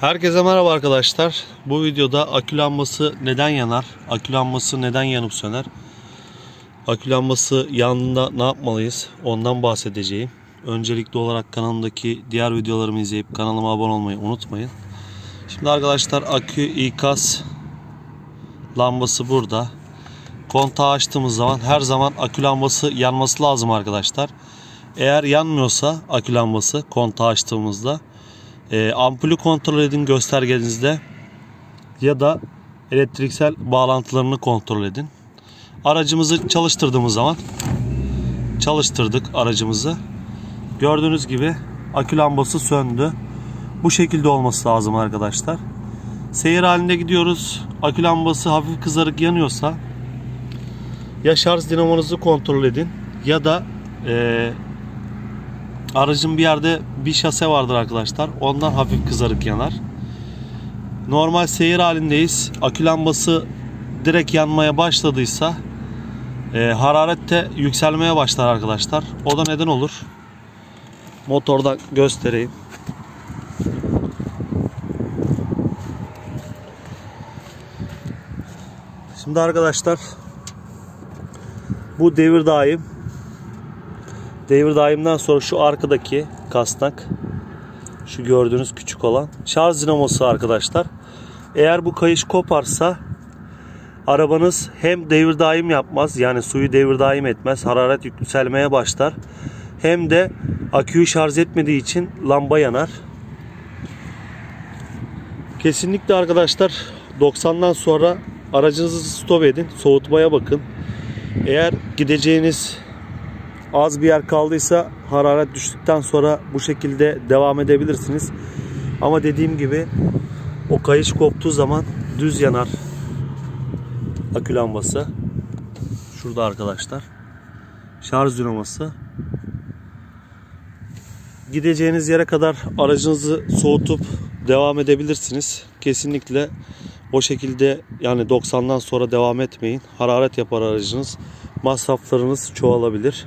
Herkese merhaba arkadaşlar. Bu videoda akü lambası neden yanar? Akü lambası neden yanıp söner? Akü lambası yandığında ne yapmalıyız? Ondan bahsedeceğim. Öncelikli olarak kanalımdaki diğer videolarımı izleyip kanalıma abone olmayı unutmayın. Şimdi arkadaşlar akü ikaz lambası burada. Kontağı açtığımız zaman her zaman akü lambası yanması lazım arkadaşlar. Eğer yanmıyorsa akü lambası kontağı açtığımızda e, ampulü kontrol edin göstergenizde ya da elektriksel bağlantılarını kontrol edin. Aracımızı çalıştırdığımız zaman çalıştırdık aracımızı. Gördüğünüz gibi akü lambası söndü. Bu şekilde olması lazım arkadaşlar. Seyir halinde gidiyoruz. Akü lambası hafif kızarık yanıyorsa ya şarj dinamonuzu kontrol edin ya da e, aracın bir yerde bir şase vardır arkadaşlar. Ondan hafif kızarık yanar. Normal seyir halindeyiz. Akü lambası direkt yanmaya başladıysa e, hararet de yükselmeye başlar arkadaşlar. O da neden olur? Motorda göstereyim. Şimdi arkadaşlar bu devir daim Devir daimden sonra şu arkadaki kasnak şu gördüğünüz küçük olan şarj dinamosu arkadaşlar. Eğer bu kayış koparsa arabanız hem devir daim yapmaz yani suyu devir daim etmez hararet yükselmeye başlar. Hem de aküyü şarj etmediği için lamba yanar. Kesinlikle arkadaşlar 90'dan sonra aracınızı stop edin soğutmaya bakın. Eğer gideceğiniz az bir yer kaldıysa hararet düştükten sonra bu şekilde devam edebilirsiniz. Ama dediğim gibi o kayış koptuğu zaman düz yanar akü lambası. Şurada arkadaşlar. Şarj dinaması. Gideceğiniz yere kadar aracınızı soğutup devam edebilirsiniz. Kesinlikle o şekilde yani 90'dan sonra devam etmeyin. Hararet yapar aracınız. Masraflarınız çoğalabilir.